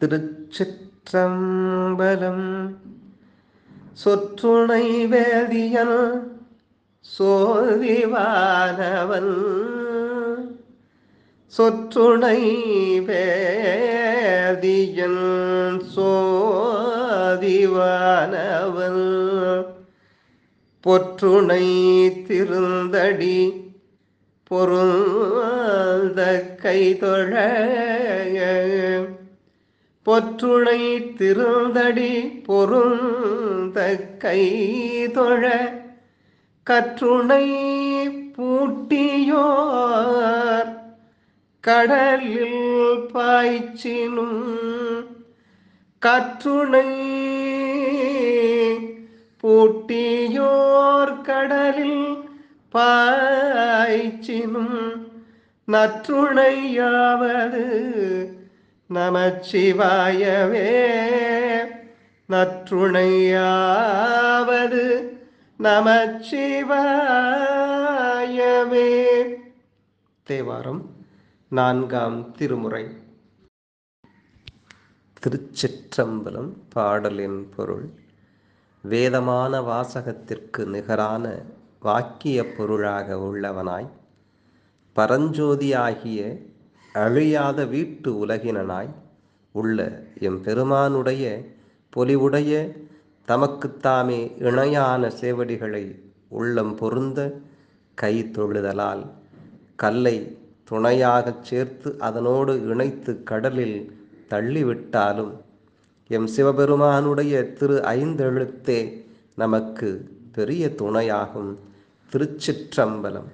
திருச்சிற்றம்பலம். சொற்றுணை வேதியன் சோதிவானவன் சொற்றுணை வேதியன் சோதிவானவன் பொற்றுணை திருந்தடி பொருந்த கைதொழ பொற்றுணை திருந்தடி பொருந்த கைதொழ கற்றுணை பூட்டியோர் கடலில் பாய்ச்சினும் கற்றுணை பூட்டியோர் கடலில் பாய்ச்சினும் நற்றுணையாவது நமச்சிவாயவே நற்றுணையாவது நமச்சிவாயவே. தேவாரம் நான்காம் திருமுறை. திருச்சிற்றம்பலம் பாடலின் பொருள் வேதமான வாசகத்திற்கு நிகரான வாக்கிய பொருளாக உள்ளவனாய் பரஞ்சோதியாகிய அழியாத வீட்டு உலகினனாய் உள்ள எம் பெருமானுடைய பொலிவுடைய தமக்குத்தாமே இணையான சேவடிகளை உள்ளம் பொருந்த கை தொழுதலால் கல்லை துணையாகச் சேர்த்து அதனோடு இணைத்து கடலில் தள்ளிவிட்டாலும் எம் சிவபெருமானுடைய திரு ஐந்தெழுத்தே நமக்கு பெரிய துணையாகும் திருச்சிற்றம்பலம்.